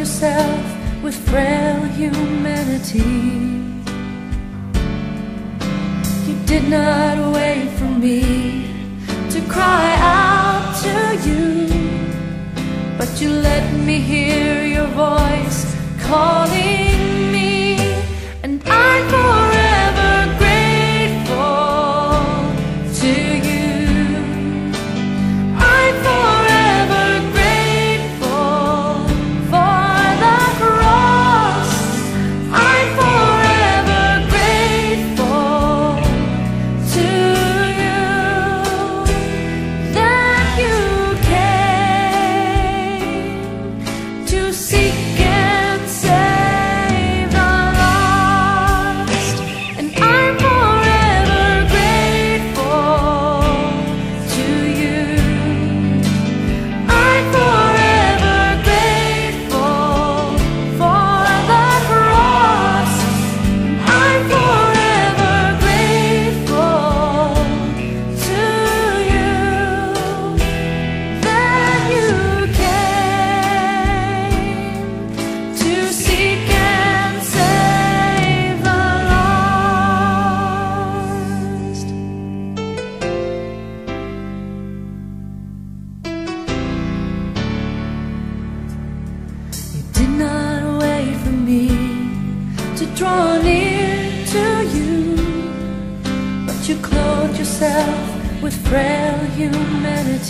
yourself with frail humanity. You did not wait for me to cry out to you, but you let me hear your voice calling.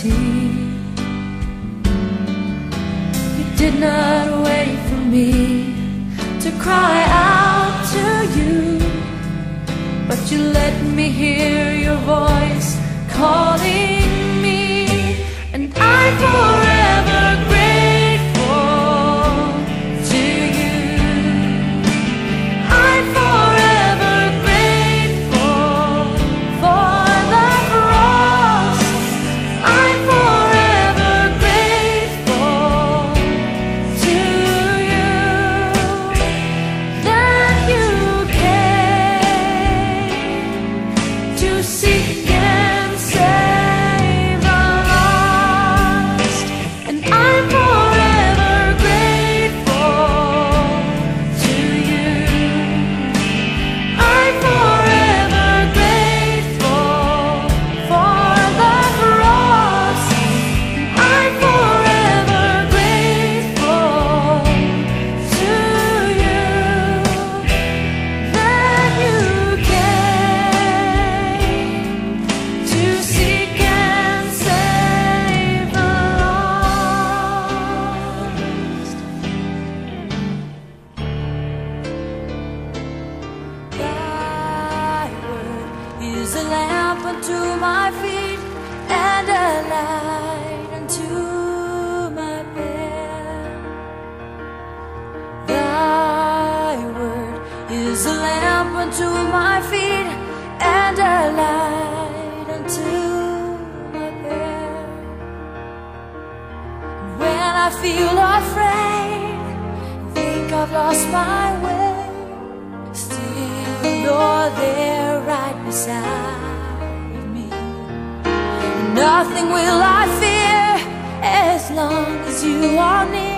You did not wait for me To cry out to you But you let me hear is a lamp unto my feet and a light unto my bed. Thy word is a lamp unto my feet and a light unto my bed. When I feel afraid, think I've lost my way you're there right beside me. Nothing will I fear as long as you are near.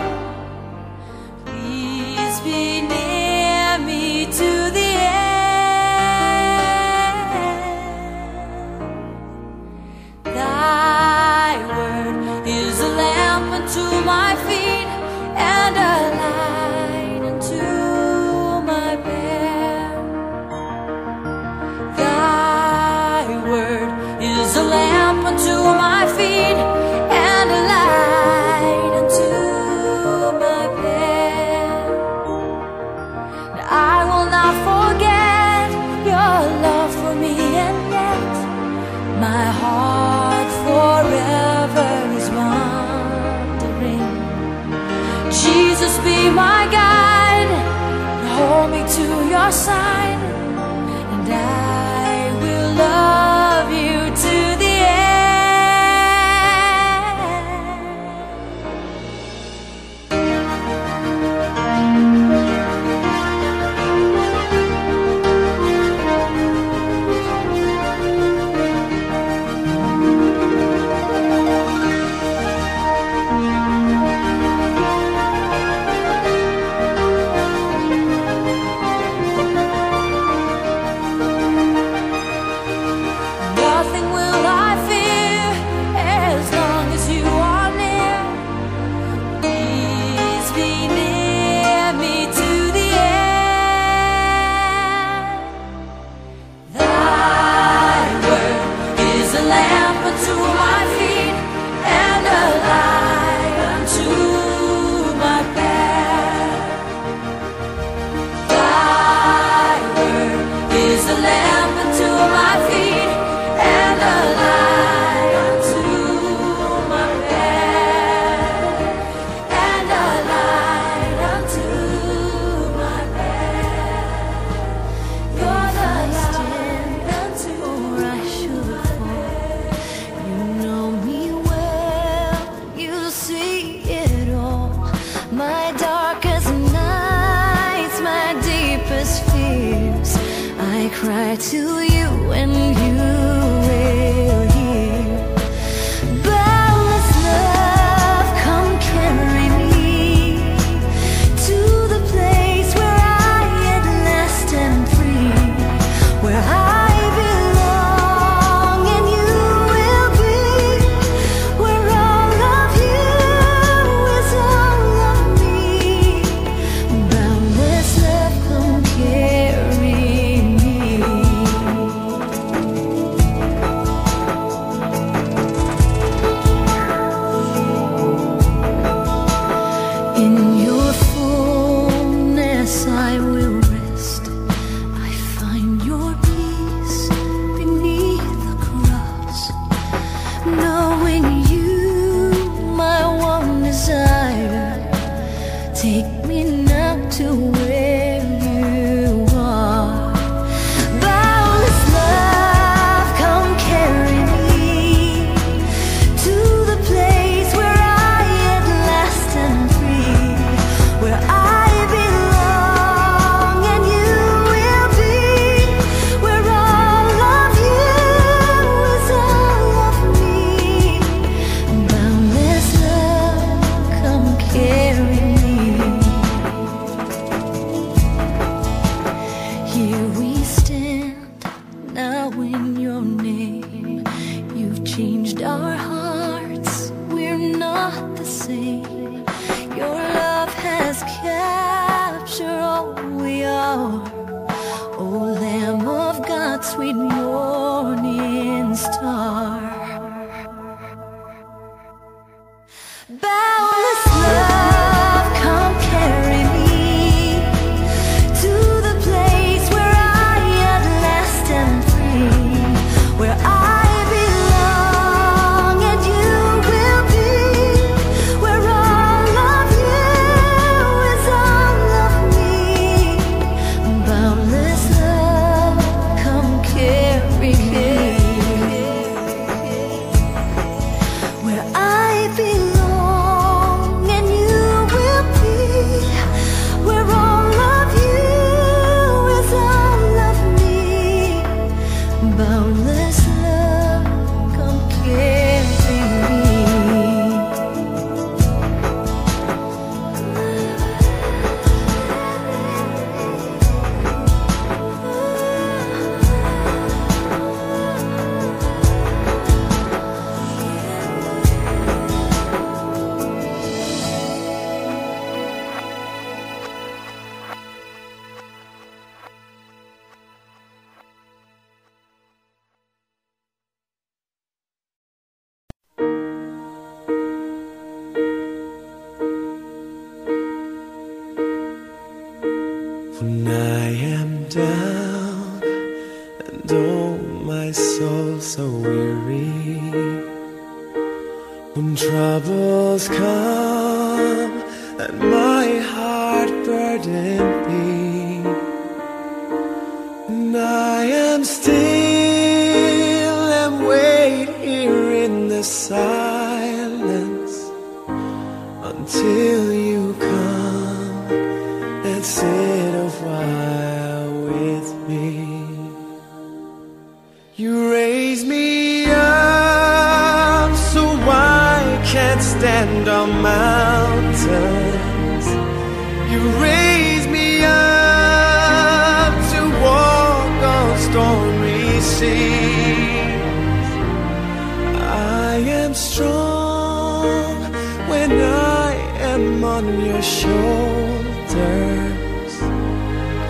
on your shoulders.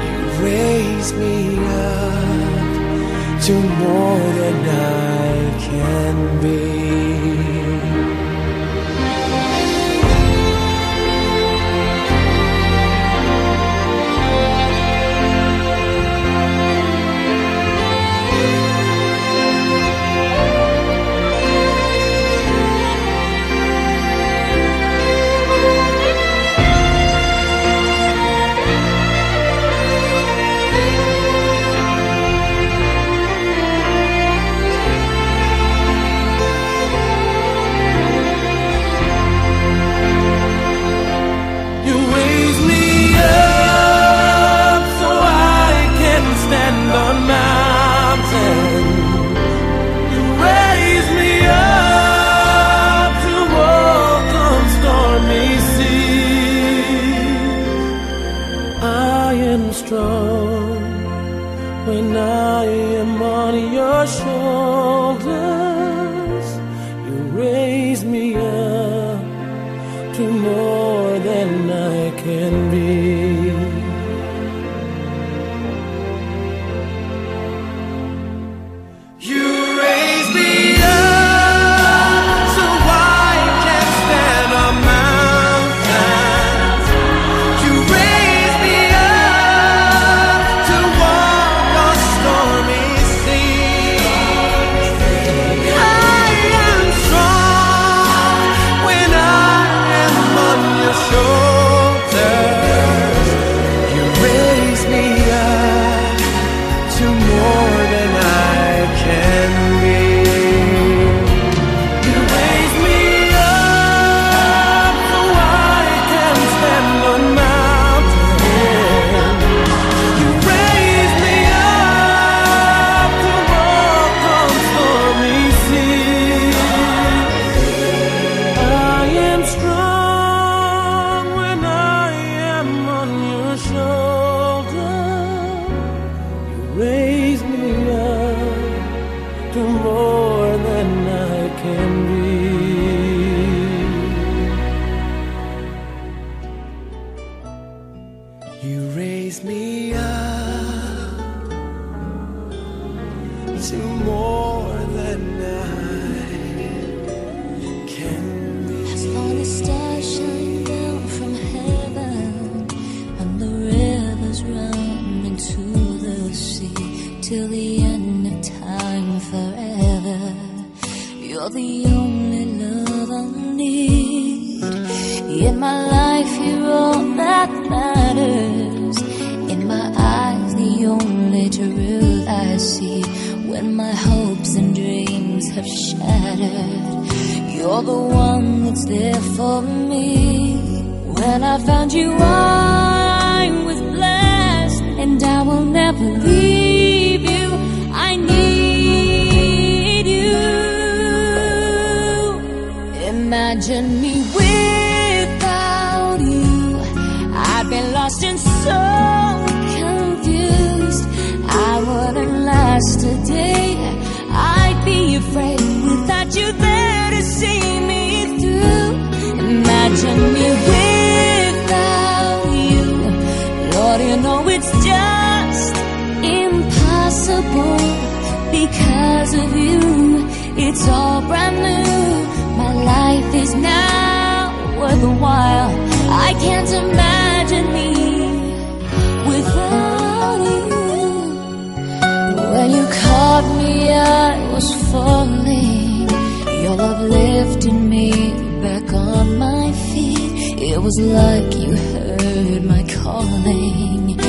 You raise me up to more than I can be. Imagine me without you. I've been lost and so confused. I wouldn't last a day. I'd be afraid without you there to see me through. Imagine me because of you. It's all brand new. My life is now worthwhile. I can't imagine me without you. When you caught me, I was falling. Your love lifted me back on my feet. It was like you heard my calling,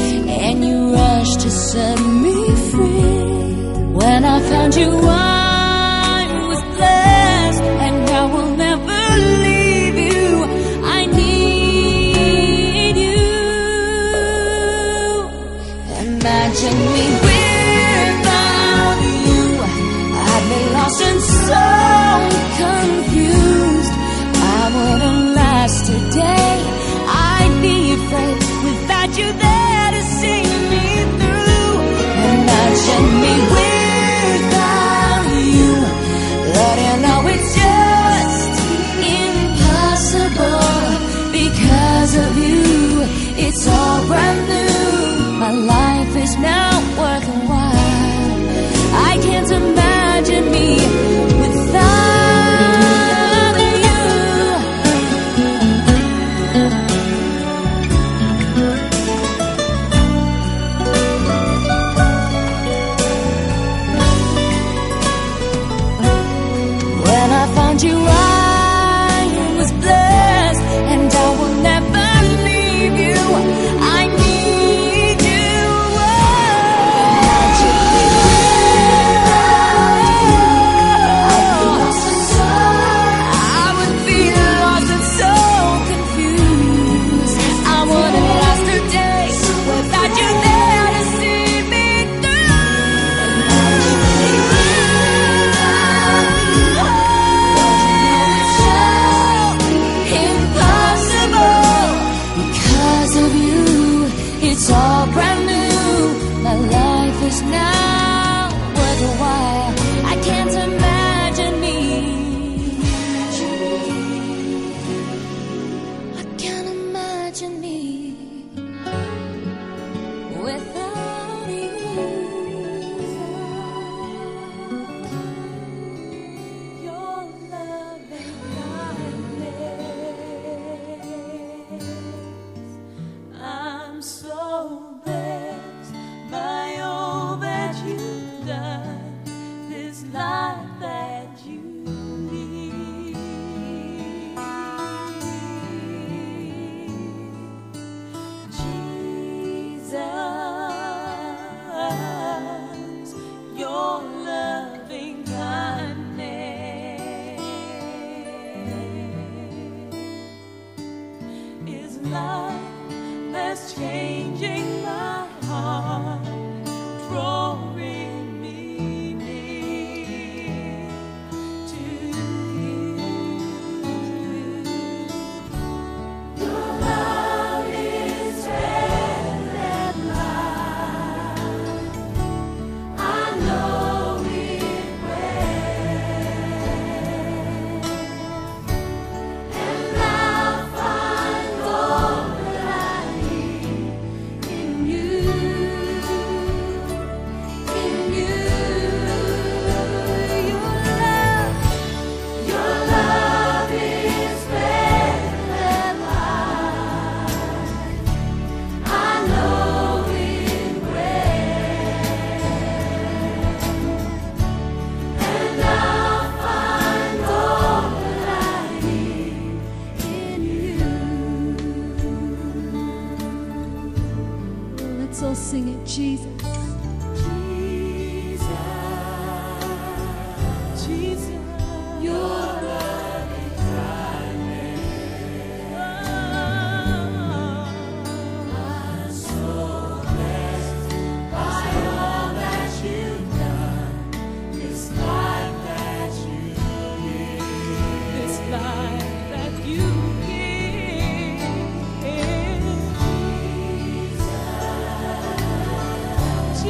and you rushed to set me. When I found you, I was blessed, and I will never leave you. I need you. Imagine me without you. I'd be lost and so confused. I wouldn't last a day. I'd be afraid without you there to see me through. Imagine me without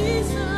Jesus.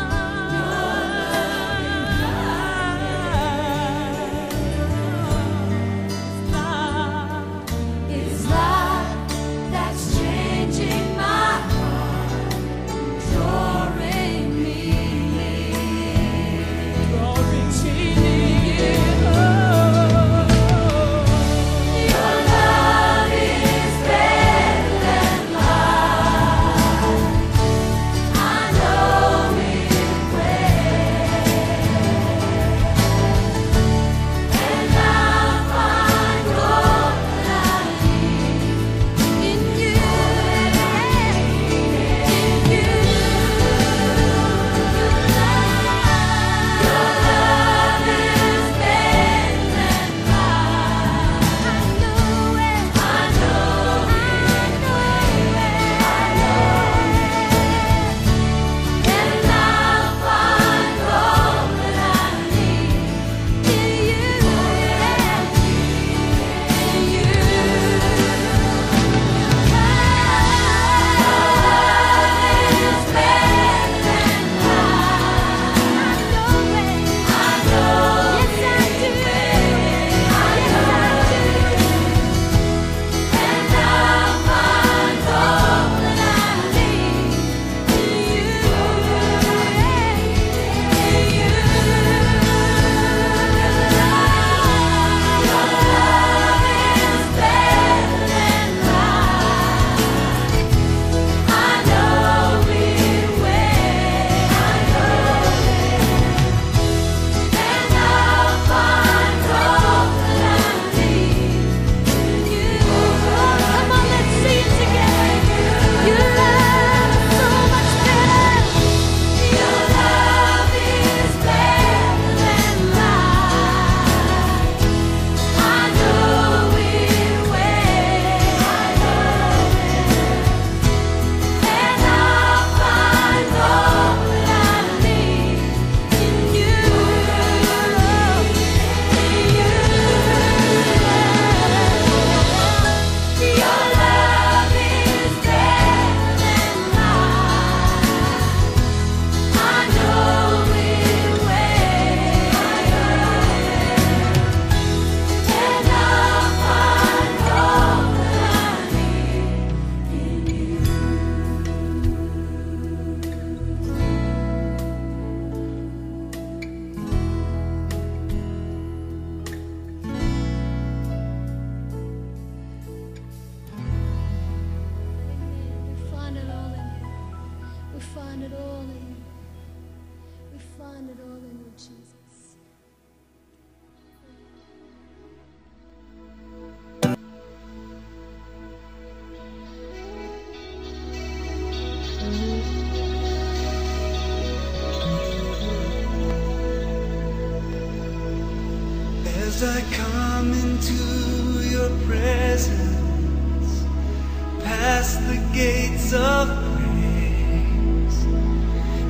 gates of praise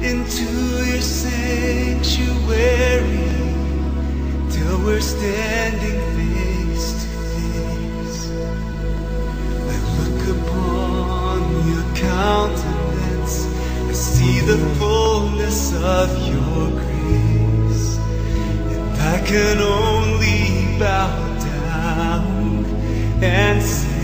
into your sanctuary till we're standing face to face. I look upon your countenance, I see the fullness of your grace, and I can only bow down and say,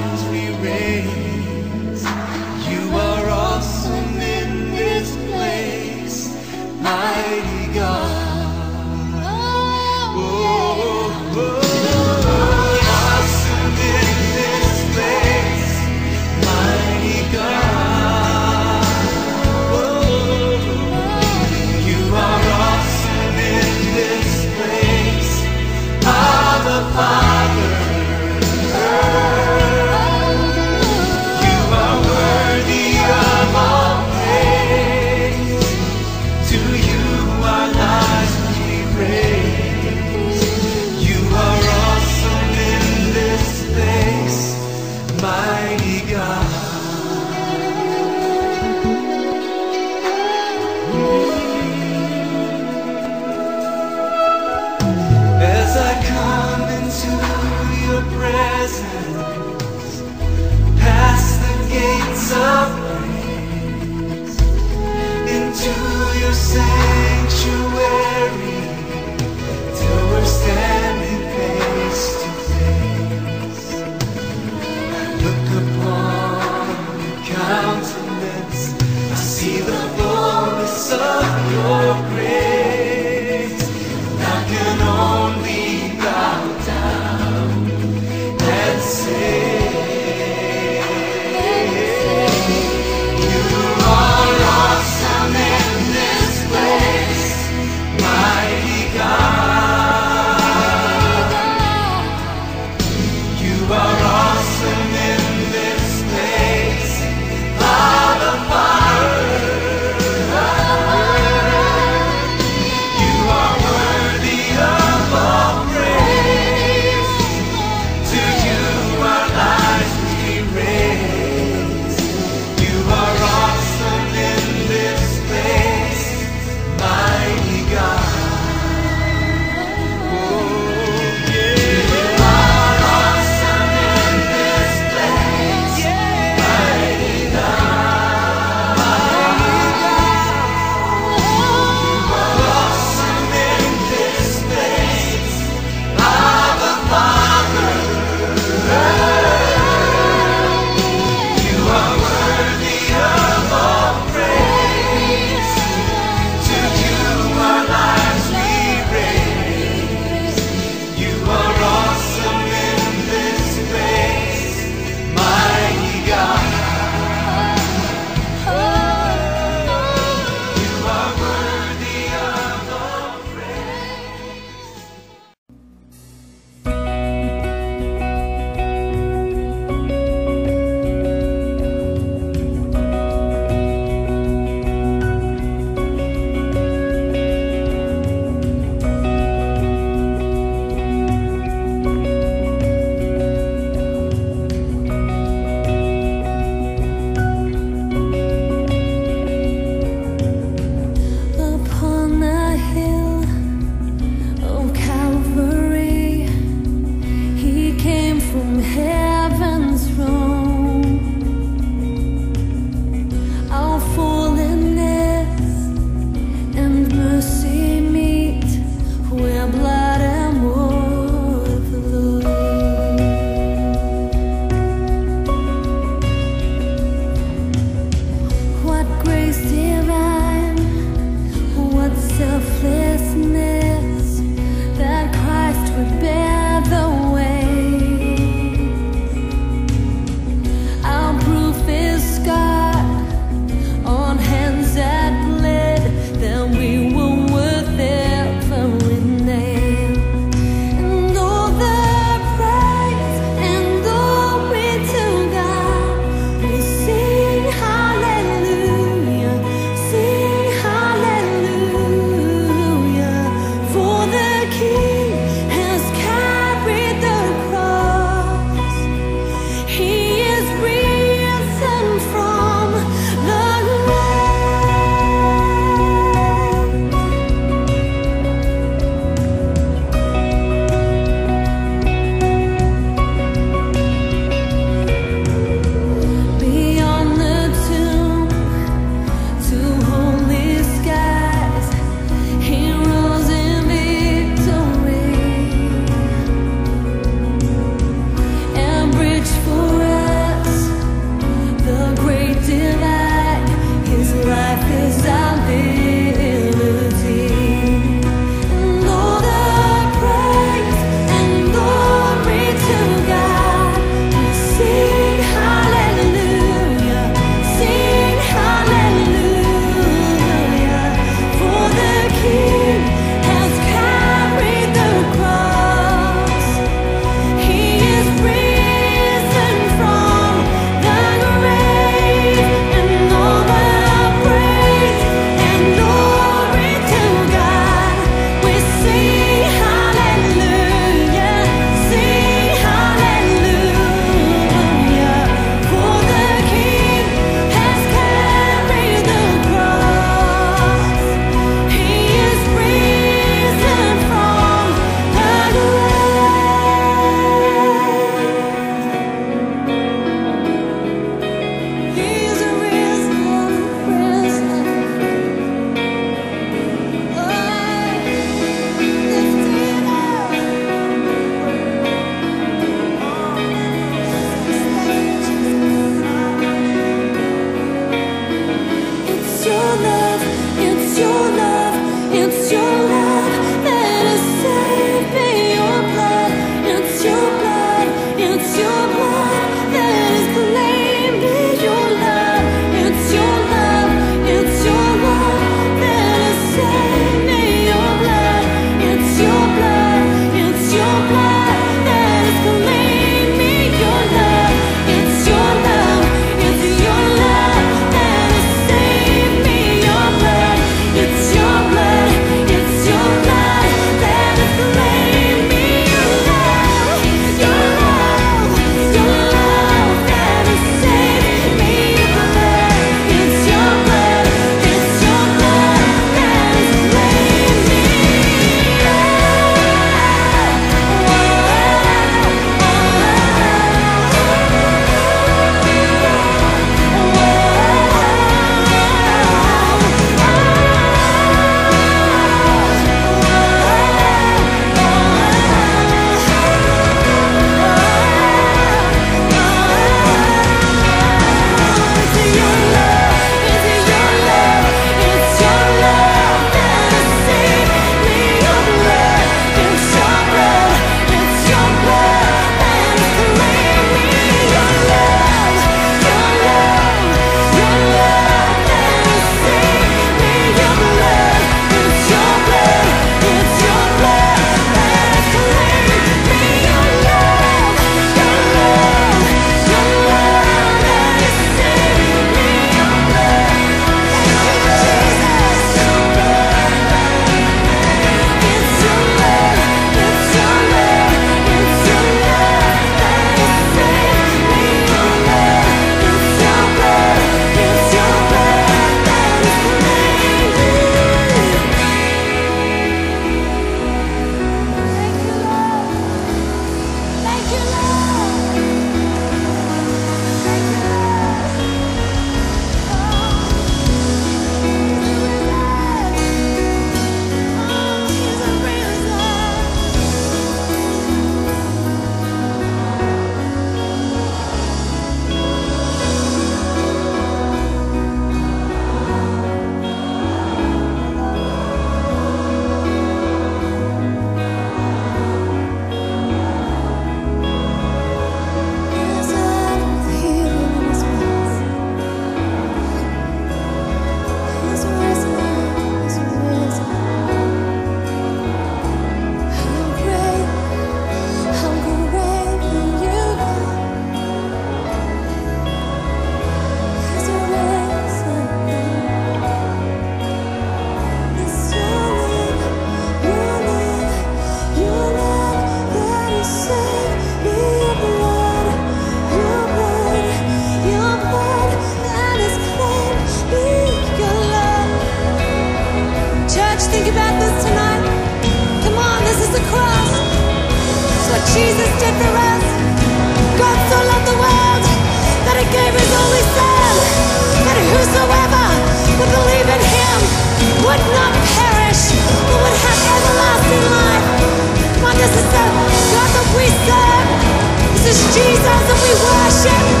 Jesus that we worship.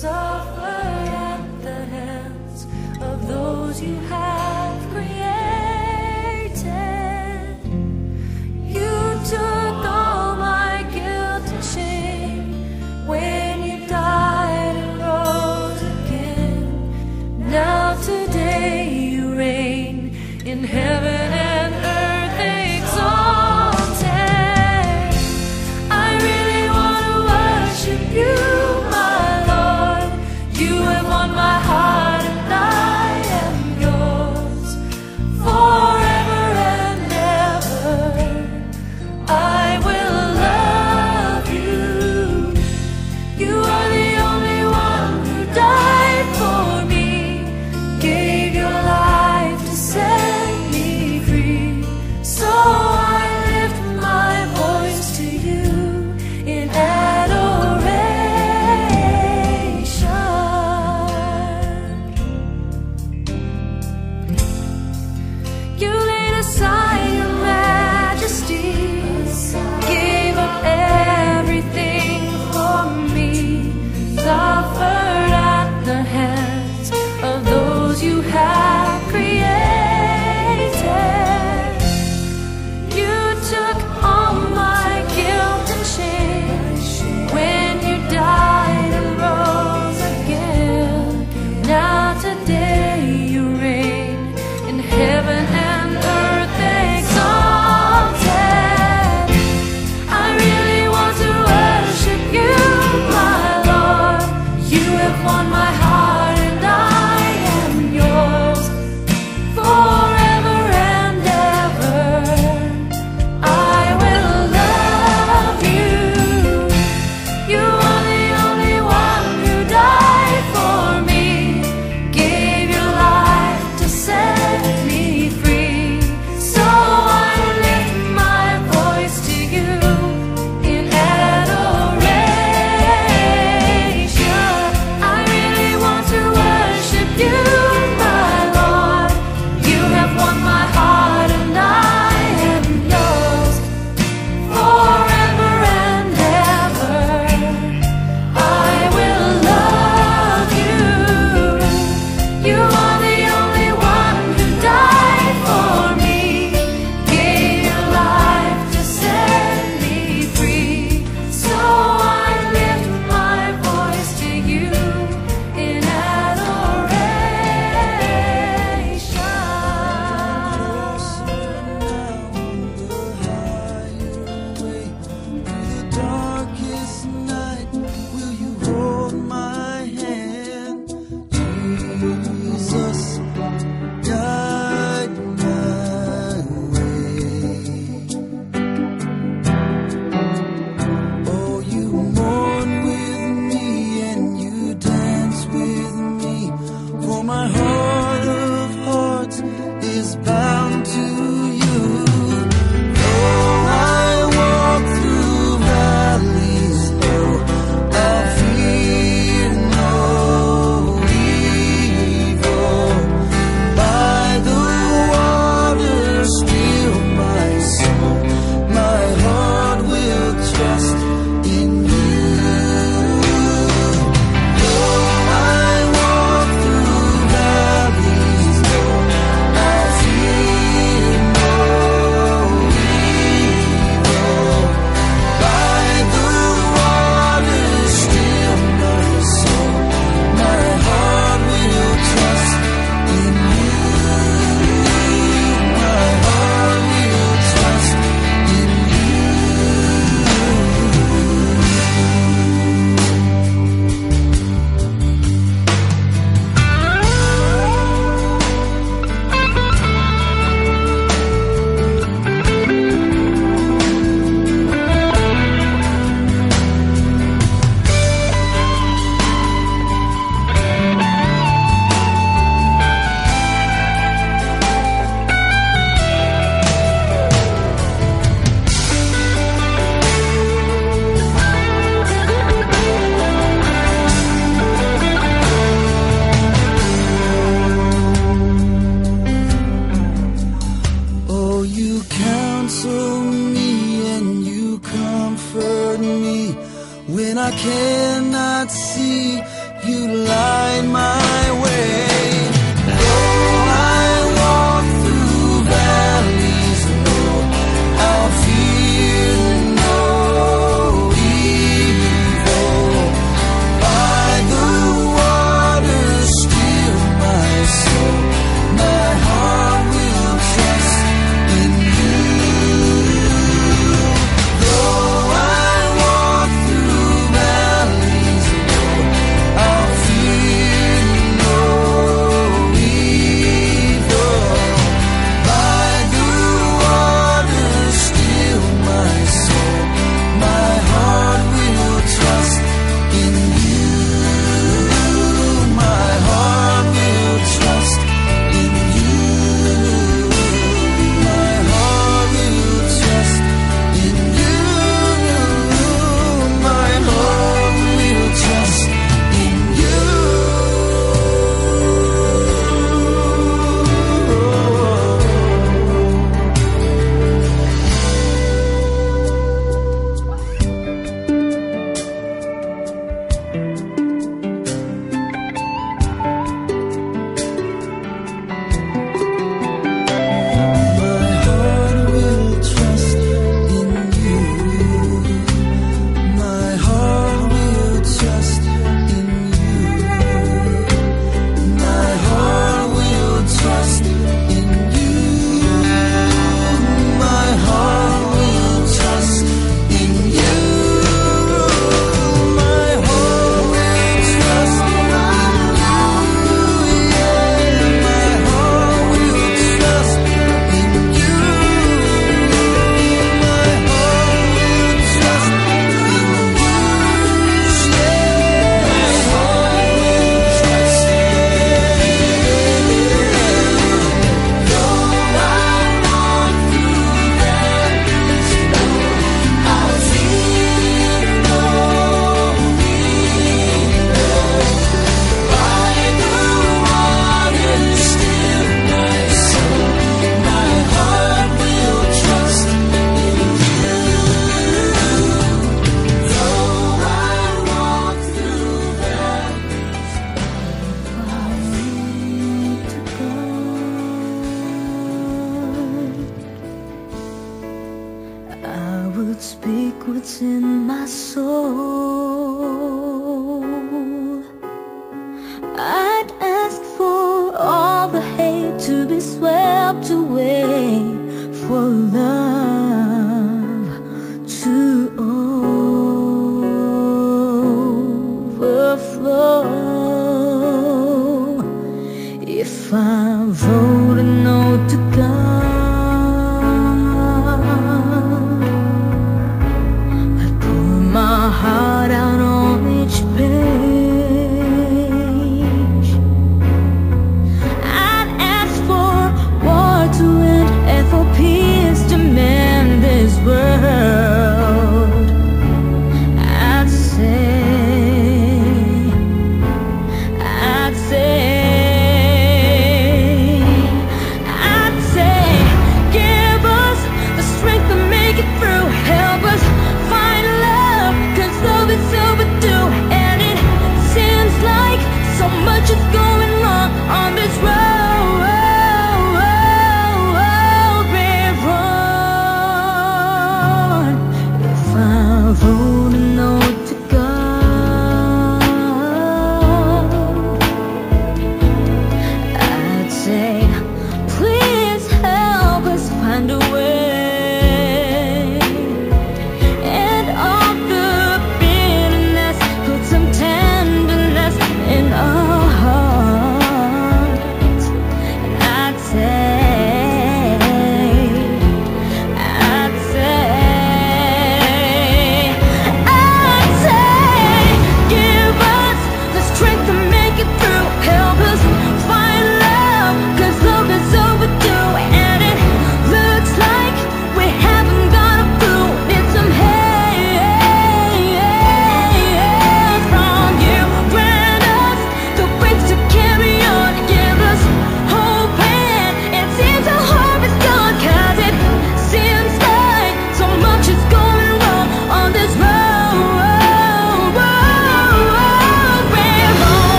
suffer at the hands of those you have.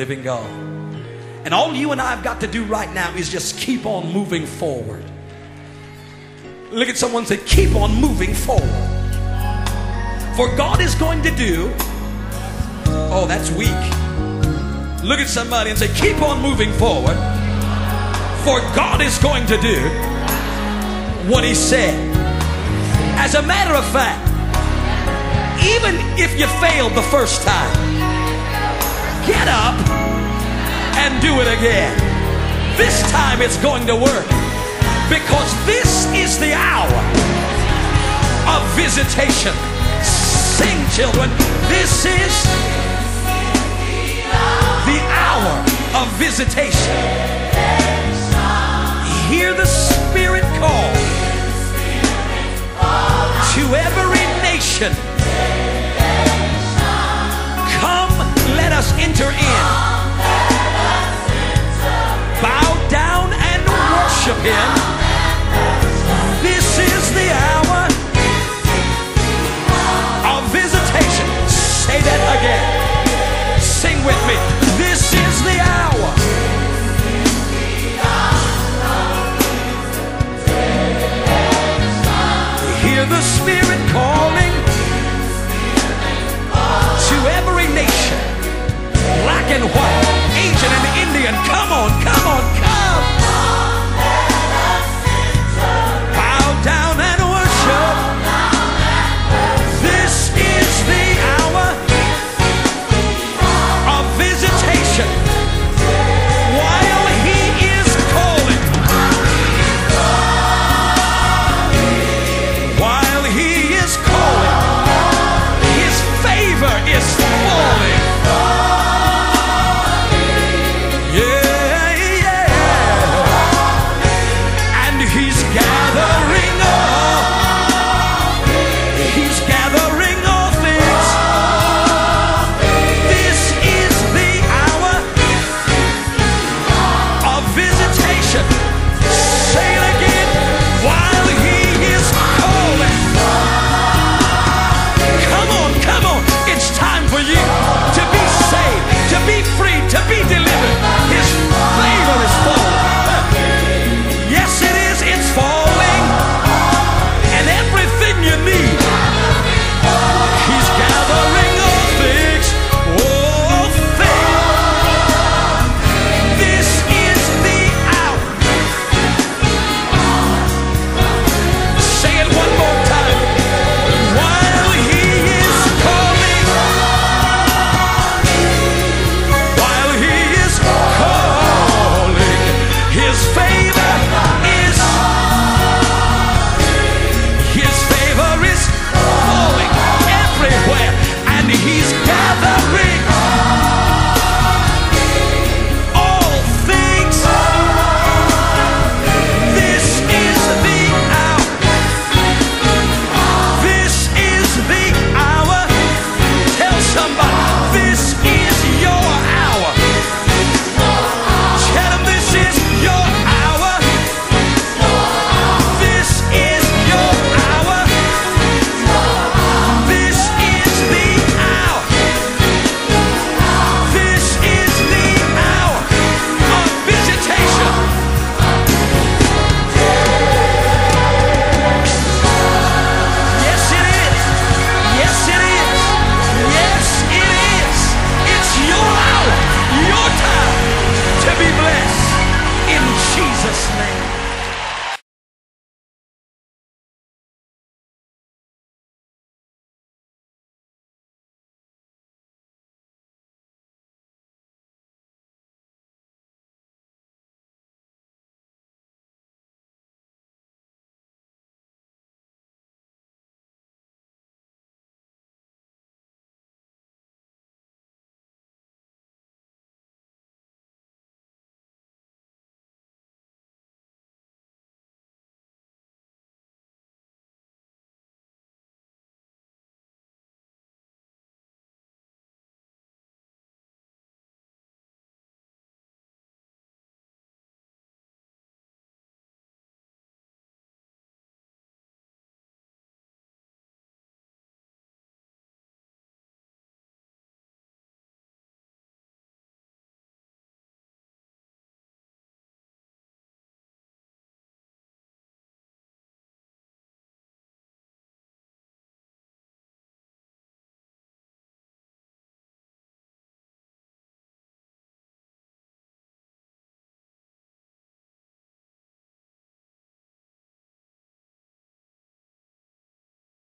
Living God. And all you and I have got to do right now is just keep on moving forward. Look at someone say, keep on moving forward. For God is going to do, oh, that's weak. Look at somebody and say, keep on moving forward. For God is going to do what He said. As a matter of fact, even if you failed the first time, get up and do it again. This time it's going to work because this is the hour of visitation. Sing, children. This is the hour of visitation. Hear the Spirit call to every nation. us enter in. Bow down and worship Him. This is the hour of visitation. Say that again. Sing with me. This is the hour. Hear the Spirit calling to every nation black and white, ancient and Indian. Come on, come on, come on.